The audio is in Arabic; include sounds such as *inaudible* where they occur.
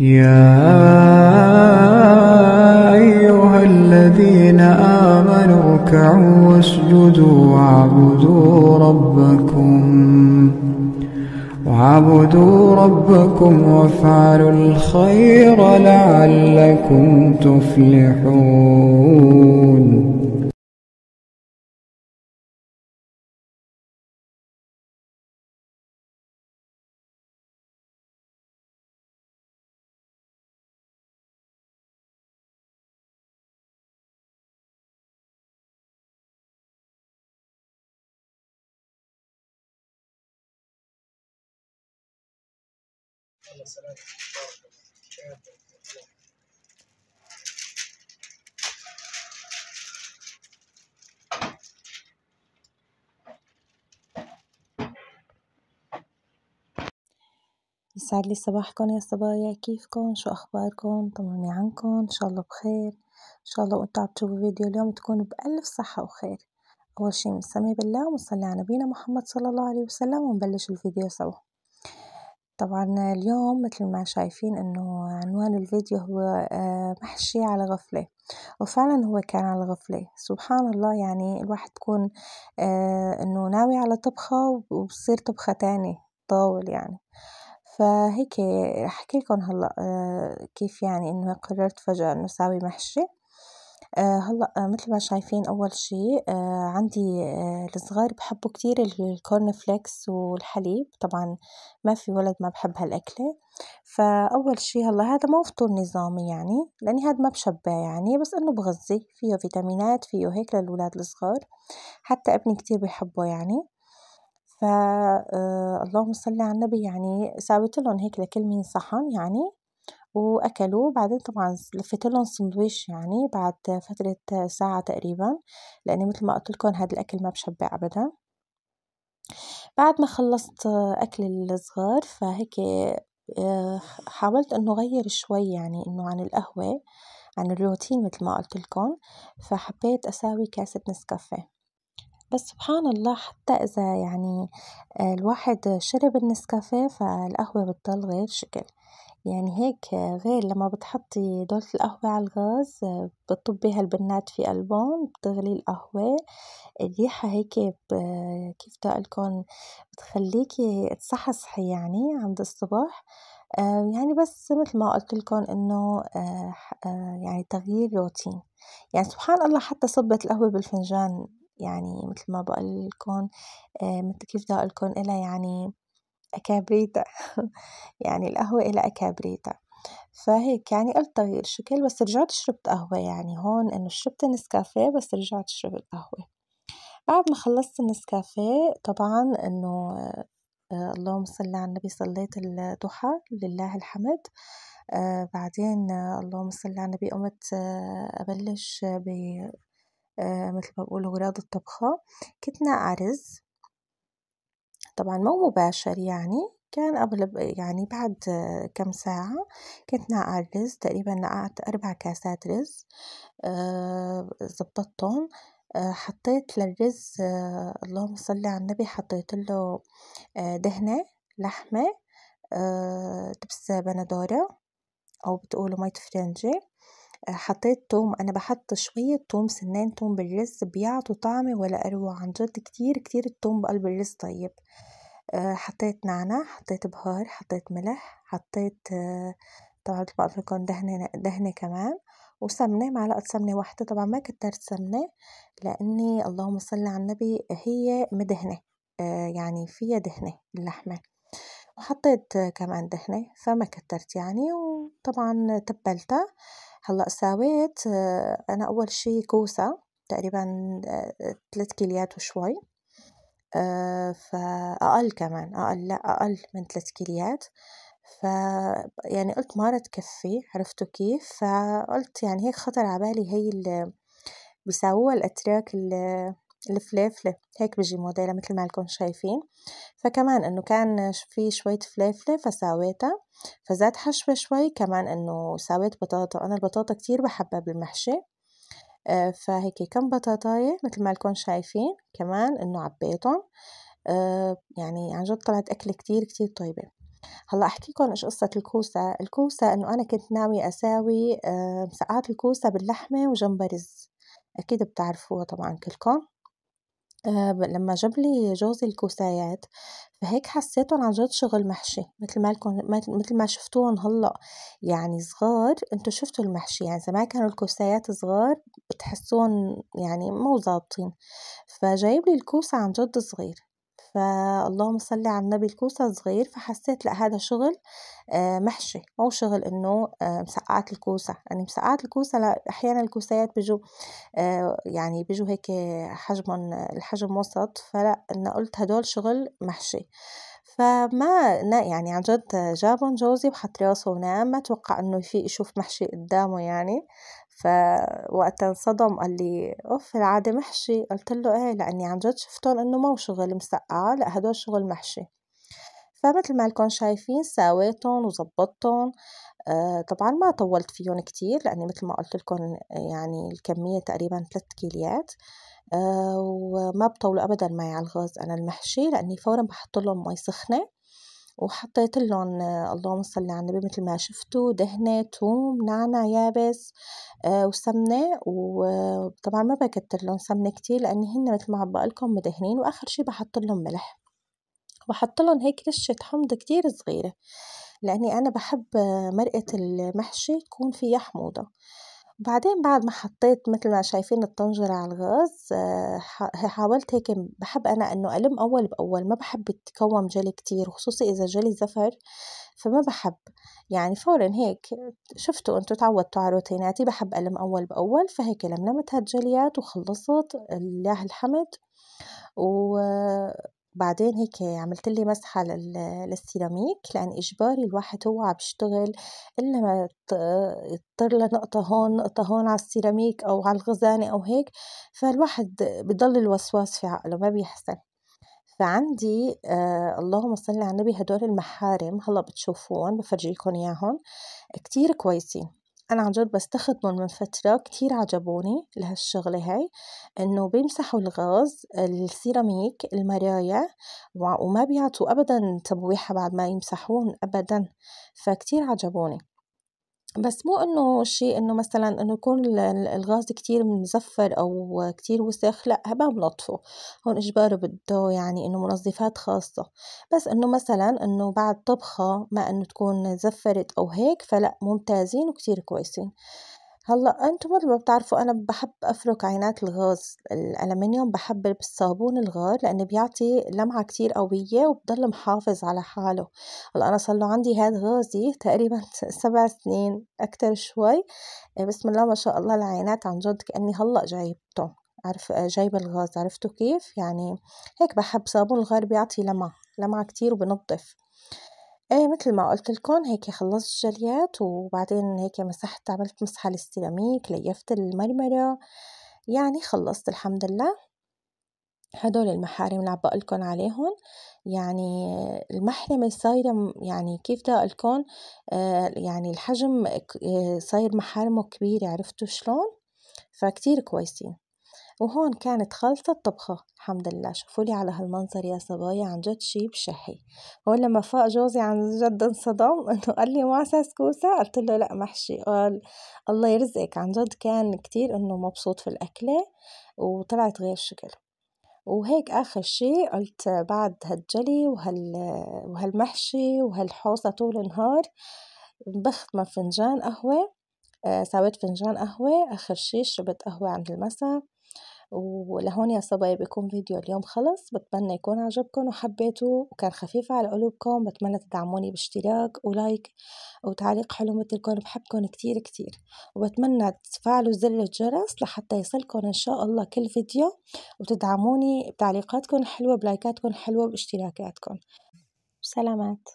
يا أيها الذين آمنوا اركعوا واسجدوا واعبدوا ربكم. واعبدوا ربكم وافعلوا الخير لعلكم تفلحون. يسعد لي صباحكم يا صبايا كيفكم؟ شو أخباركم؟ طمنوني عنكم إن شاء الله بخير. إن شاء الله وانتوا عم تشوفوا فيديو اليوم تكونوا بألف صحة وخير. أول شي بنسمي بالله ونصلي على نبينا محمد صلى الله عليه وسلم ونبلش الفيديو سوا. طبعا اليوم مثل ما شايفين إنه عنوان الفيديو هو محشي على غفلة. وفعلا هو كان على غفلة. سبحان الله يعني الواحد بكون إنه ناوي على طبخة وبصير طبخة تانية طاول يعني. فهيك رح أحكي لكم هلأ كيف يعني إنه قررت فجأة إنه ساوي محشي. هلأ مثل ما شايفين أول شي عندي الصغار بحبوا كتير الكورن فليكس والحليب. طبعا ما في ولد ما بحب هالأكلة. فأول شي هلأ هذا مو فطور نظامي يعني لأني هاد ما بشبع يعني بس إنه بغذي فيه فيتامينات فيه هيك للولاد الصغار. حتى ابني كتير بحبه يعني. فاللهم صل على النبي يعني ساويت لهم هيك لكل مين صحن يعني. وأكلوا بعدين طبعا لفيت لهم سندويش يعني بعد فترة ساعة تقريبا لأني مثل ما قلت لكم هذا الأكل ما بشبع أبدا. بعد ما خلصت أكل الصغار فهيك حاولت إنه غير شوي يعني إنه عن القهوة عن الروتين مثل ما قلت لكم. فحبيت أساوي كاسة نسكافيه. بس سبحان الله حتى إذا يعني الواحد شرب النسكافيه فالقهوة بتضل غير شكل. يعني هيك غير لما بتحطي دولة القهوة على الغاز بتطبي هالبنات في قلبهم بتغلي القهوة. الريحة هيك كيف بدي بتخليكي تصحصحي يعني عند الصبح. يعني بس مثل ما قلت لكم إنه يعني تغيير روتين. يعني سبحان الله حتى صبت القهوة بالفنجان يعني مثل ما بقول لكم مثل كيف بدي أقول لكم إلها يعني أكابريتا. *laughs* يعني القهوة إلها أكابريتا. فهيك يعني قلت تغيير شكل بس رجعت شربت قهوة. يعني هون إنه شربت نسكافيه بس رجعت شربت قهوة. بعد ما خلصت النسكافيه طبعا إنه اللهم صل على النبي صليت الضحى لله الحمد. آه بعدين اللهم صل على النبي قمت أبلش ب مثل ما بقولوا غراض الطبخة. كنت ناقعة طبعا مو مباشر يعني كان قبل يعني بعد كم ساعة كنت ناقعة الرز تقريبا نقعت أربع كاسات رز زبطتهم حطيت للرز اللهم صل على النبي حطيت له دهنة لحمة دبس بندورة أو بتقولوا مية فرنجة حطيت توم أنا بحط شوية توم سنين توم بالرز بيعطوا طعمة ولا أروع. عن جد كتير كتير التوم بقلب الرز طيب. حطيت نعناع حطيت بهار حطيت ملح حطيت طبعا مثل ما دهنة دهنة كمان. وسمنة معلقة سمنة واحدة. طبعا ما كترت سمنة لأني اللهم صل على النبي هي مدهنة يعني فيها دهنة اللحمة. وحطيت كمان دهنة فما كترت يعني. وطبعا تبلتها. هلأ ساويت أنا أول شي كوسة تقريبا تلات كيليات وشوي فأقل كمان أقل لأ أقل من تلات كيليات ف يعني قلت ما رح تكفي عرفتوا كيف؟ فقلت يعني هيك خطر على بالي هي اللي بيساووها الأتراك الفليفلة هيك بيجي موديلها مثل ما لكم شايفين. فكمان إنه كان في شوية فليفلة فساويتها فزاد حشوة شوي. كمان إنه ساويت بطاطا أنا البطاطا كتير بحبها بالمحشي. فهيك كم بطاطاية مثل ما لكم شايفين. كمان إنه عبيتهم. يعني عن جد طلعت أكلة كتير كتير طيبة. هلأ أحكيكُن إيش قصّة الكوسة، الكوسة إنه أنا كنت ناوية أساوي مسقعات الكوسة باللحمة وجنبها رز، أكيد بتعرفوها طبعًا كلكُن، لمّا جاب لي جوزي الكوسايات فهيك حسّيتُن عنجد شغل محشي متل مالكُن متل ما شفتوهُن هلّأ. يعني صغار انتو شفتو المحشي يعني زمان كانوا الكوسايات صغار بتحسّون يعني مو ظابطين، فجايبلي الكوسة عنجد صغير. فاللّهم صلّي على النّبي الكوسة صغير فحسّيت لأ هادا شغل محشي مو شغل إنّو مسقعات الكوسة، يعني مسقعات الكوسة لأ أحياناً الكوسايات بيجو يعني بيجو هيك حجمُن الحجم وسط فلأ إنّي قُلت هيدول شغل محشي، فما يعني عنجد جابُن جوزي وحط راسه ونام ما توقّع إنّو يفيق يشوف محشي قدّامه يعني. فوقتا انصدم قالي أوف العادة محشي. قلتلّو إيه لإنّي عنجد شفتُن إنّو مو شغل مسقعة لأ هيدول شغل محشي، فمتل مالكُن شايفين ساويتُن وزبّطتُن طبعاً ما طوّلت فيُّن كتير لإنّي متل ما قُلتلكُن يعني الكميّة تقريباً تلات كيليات. وما بطوّله أبداً معي عالغاز أنا المحشي لإنّي فوراً بحطلُن مي سخنة. وحطيتلُن اللّهم صلّي على النّبي متل ما شفتو دهنة توم نعنع يابس وسمنة وطبعاً ما بكترلُن سمنة كتير لإنّي هنّ متل ما عبّالكُن مدهنين وآخر شي بحطلُن ملح. وبحطلُن هيك رشّة حمض كتير صغيرة لإنّي أنا بحب مرقة المحشي تكون فيا حموضة، وبعدين بعد ما حطيت متل ما شايفين الطّنجرة عالغاز حاولت هيك بحب أنا إنّو ألم أوّل بأوّل ما بحب يتكوّم جلي كتير وخصوصي إذا جلي زفر فما بحب. يعني فورًا هيك شفتوا أنتو تعوّدتوا على روتيناتي بحب ألم أوّل بأوّل فهيك لملمت هالجليات وخلّصت لله الحمد. وبعدين هيك عملتلي مسحة للسيراميك لإن إجباري الواحد هوّ عم إلّا ما يطّرلا نقطة هون نقطة هون عالسيراميك أو عالغزانة أو هيك فالواحد بي ضل الوسواس في عقله ما بيحسن، فعندي اللّهم صلّي على النّبي هيدول المحارم هلّأ بتشوفون بفرجيكُن ياهُن كتير كويسين. أنا عنجد بستخدمُن من فترة كتير عجبوني لهالشّغلة هاي إنّو بيمسحوا الغاز السيراميك المرايا وما بيعطوا أبداً تبويحة بعد ما يمسحون أبداً فكتير عجبوني. بس مو إنّو شي إنّو مسلاً إنّو يكون الغاز كتير مزفّر أو كتير وسخ لأ ما بنضفه هون إجباري بدّو يعني إنّو منظّفات خاصّة. بس إنّو مسلاً إنّو بعد طبخة ما إنّو تكون زفّرت أو هيك فلأ ممتازين وكتير كويسين، هلّأ انتو متل ما بتعرفوا أنا بحب أفرُك عينات الغاز الألمنيوم بحب بالصّابون الغار لإنّي بيعطي لمعة كتير قويّة وبضل محافظ على حاله، هلّأ أنا صارله عندي هاد غازي تقريباً *laughs* سبع سنين أكتر شوي بسم الله ما شاء الله العينات عنجد كأنّي هلّأ جايبتُن جايبة الغاز عرفتوا كيف؟ يعني هيك بحب صابون الغار بيعطي لمعة لمعة كتير وبنضّف إيه متل ما قُلتلكُن هيك خلّصت الجليات وبعدين هيك مسحت عملت مسحة للسيراميك ليّفت المرمرة. يعني خلّصت الحمد لله. هيدول المحارم اللي عبّالكُن عليهُن يعني المحرمة صايرة يعني كيف بدي أقلكُن يعني الحجم صاير محارمه كبيرة عرفتوا شلون؟ فكتير كويسين، وهون كانت خلصت الطّبخة. الحمد لله. شوفولي على هالمنظر يا صبايا عنجد شي بشهي هون لمّا فاق جوزي عنجد انصدم *laughs* إنّو قالي معسس كوسة؟ قلتلّو لأ محشي. قال الله يرزقك. عنجد كان كتير إنّو مبسوط في الأكلة وطلعت غير شكل، وهيك آخر شي قُلت بعد هالجلي وهالمحشي وهالحوصة طول النهار بختمه بفنجان قهوة ساويت فنجان قهوة. آخر شي شربت قهوة عند المسا ولهون يا صبايا بيكون فيديو اليوم خلص. بتمنى يكون عجبكُن وحبّيتو وكان خفيف على قلوبكُن بتمنى تدعموني باشتراك ولايك وتعليق حلو متلكُن بحبكُن كتير كتير. وبتمنى تفعلوا زر الجرس لحتّى يصلكُن إن شاء الله كل فيديو. وتدعموني بتعليقاتكُن الحلوة بلايكاتكُن الحلوة وباشتراكاتكُن وسلامات.